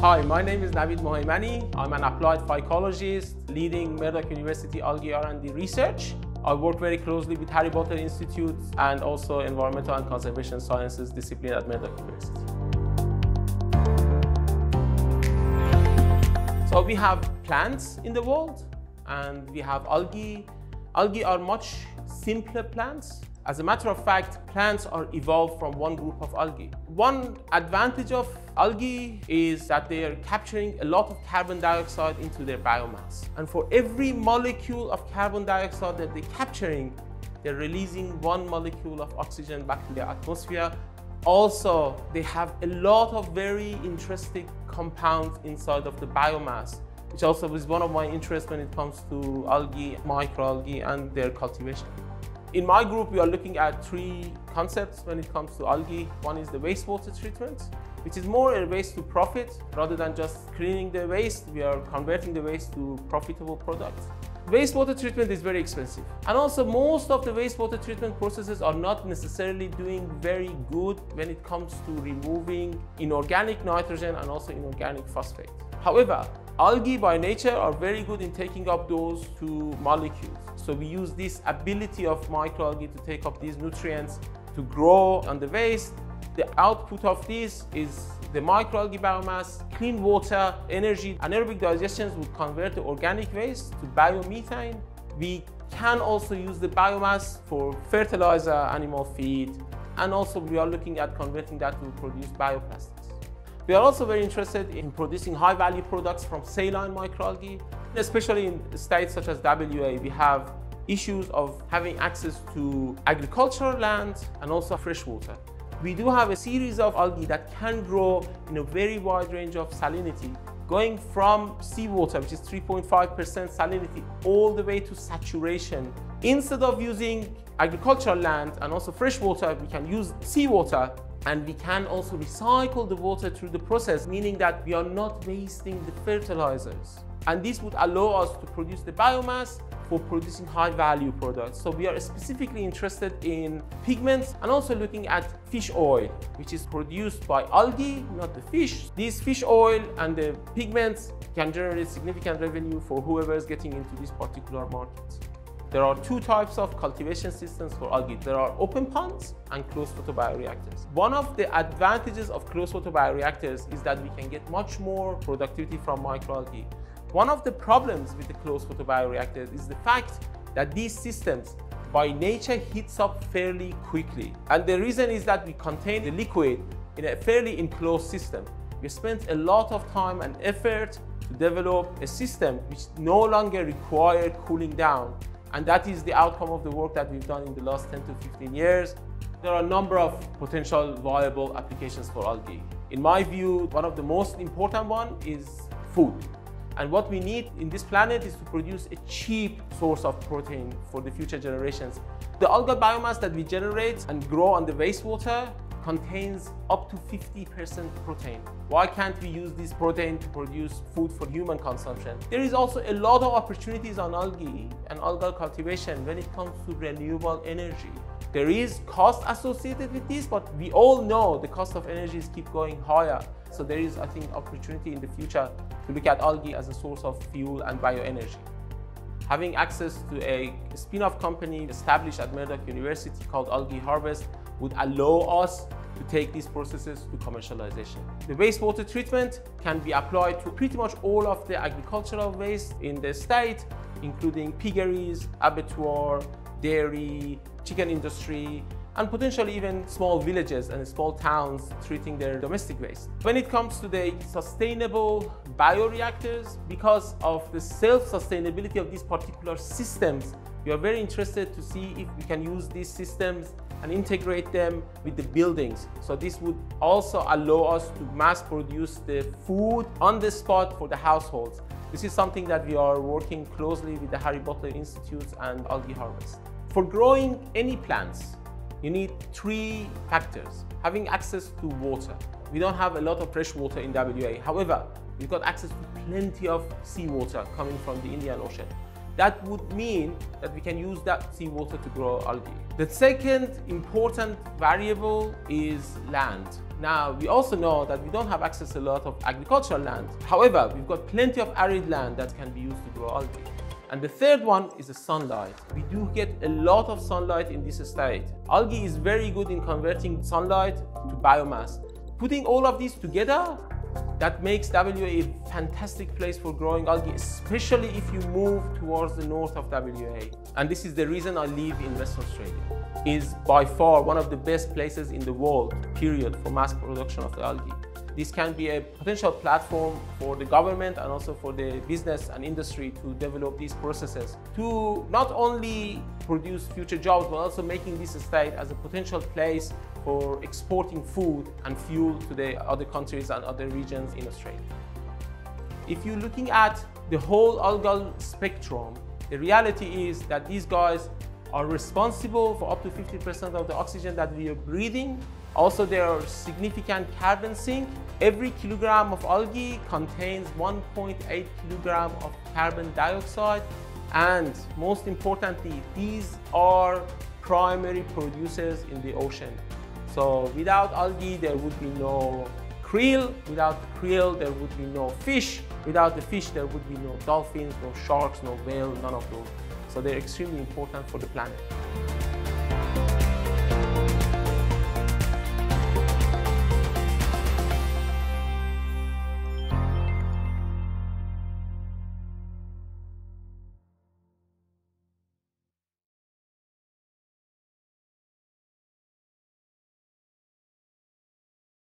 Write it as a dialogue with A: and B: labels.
A: Hi, my name is Navid Moheimani. I'm an applied phycologist leading Murdoch University Algae R&D research. I work very closely with Harry Butler Institute and also Environmental and Conservation Sciences discipline at Murdoch University. So we have plants in the world and we have algae. Algae are much simpler plants as a matter of fact, plants are evolved from one group of algae. One advantage of algae is that they are capturing a lot of carbon dioxide into their biomass. And for every molecule of carbon dioxide that they're capturing, they're releasing one molecule of oxygen back to the atmosphere. Also, they have a lot of very interesting compounds inside of the biomass, which also is one of my interests when it comes to algae, microalgae, and their cultivation. In my group, we are looking at three concepts when it comes to algae. One is the wastewater treatment, which is more a waste to profit rather than just cleaning the waste. We are converting the waste to profitable products. Wastewater treatment is very expensive. And also most of the wastewater treatment processes are not necessarily doing very good when it comes to removing inorganic nitrogen and also inorganic phosphate. However, algae by nature are very good in taking up those two molecules. So we use this ability of microalgae to take up these nutrients to grow on the waste. The output of this is the microalgae biomass, clean water, energy, anaerobic digestions would convert the organic waste to biomethane. We can also use the biomass for fertilizer, animal feed, and also we are looking at converting that to produce bioplastics. We are also very interested in producing high-value products from saline microalgae, especially in states such as WA. We have issues of having access to agricultural land and also fresh water. We do have a series of algae that can grow in a very wide range of salinity, going from seawater, which is 3.5% salinity, all the way to saturation. Instead of using agricultural land and also fresh water, we can use seawater and we can also recycle the water through the process, meaning that we are not wasting the fertilizers. And this would allow us to produce the biomass for producing high value products. So we are specifically interested in pigments and also looking at fish oil, which is produced by algae, not the fish. This fish oil and the pigments can generate significant revenue for whoever is getting into this particular market. There are two types of cultivation systems for algae. There are open ponds and closed photobioreactors. One of the advantages of closed photobioreactors is that we can get much more productivity from microalgae. One of the problems with the closed photobioreactors is the fact that these systems by nature heats up fairly quickly. And the reason is that we contain the liquid in a fairly enclosed system. We spent a lot of time and effort to develop a system which no longer required cooling down and that is the outcome of the work that we've done in the last 10 to 15 years. There are a number of potential viable applications for algae. In my view, one of the most important one is food. And what we need in this planet is to produce a cheap source of protein for the future generations. The algal biomass that we generate and grow on the wastewater contains up to 50% protein. Why can't we use this protein to produce food for human consumption? There is also a lot of opportunities on algae and algal cultivation when it comes to renewable energy. There is cost associated with this, but we all know the cost of energies keep going higher. So there is, I think, opportunity in the future to look at algae as a source of fuel and bioenergy. Having access to a spin-off company established at Murdoch University called Algae Harvest would allow us to take these processes to commercialization. The wastewater treatment can be applied to pretty much all of the agricultural waste in the state, including piggeries, abattoir, dairy, chicken industry, and potentially even small villages and small towns treating their domestic waste. When it comes to the sustainable bioreactors, because of the self-sustainability of these particular systems, we are very interested to see if we can use these systems and integrate them with the buildings. So this would also allow us to mass produce the food on the spot for the households. This is something that we are working closely with the Harry Butler Institute and Algae Harvest. For growing any plants, you need three factors. Having access to water. We don't have a lot of fresh water in WA. However, we've got access to plenty of seawater coming from the Indian Ocean. That would mean that we can use that seawater to grow algae. The second important variable is land. Now, we also know that we don't have access to a lot of agricultural land. However, we've got plenty of arid land that can be used to grow algae. And the third one is the sunlight. We do get a lot of sunlight in this state. Algae is very good in converting sunlight to biomass. Putting all of these together, that makes WA fantastic place for growing algae, especially if you move towards the north of WA. And this is the reason I live in Western Australia. Is by far one of the best places in the world, period, for mass production of the algae. This can be a potential platform for the government and also for the business and industry to develop these processes to not only produce future jobs, but also making this state as a potential place for exporting food and fuel to the other countries and other regions in Australia. If you're looking at the whole algal spectrum, the reality is that these guys are responsible for up to 50% of the oxygen that we are breathing. Also, there are significant carbon sink. Every kilogram of algae contains 1.8 kilogram of carbon dioxide. And most importantly, these are primary producers in the ocean. So without algae, there would be no krill. Without krill, there would be no fish. Without the fish, there would be no dolphins, no sharks, no whale, none of those. So they're extremely important for the planet.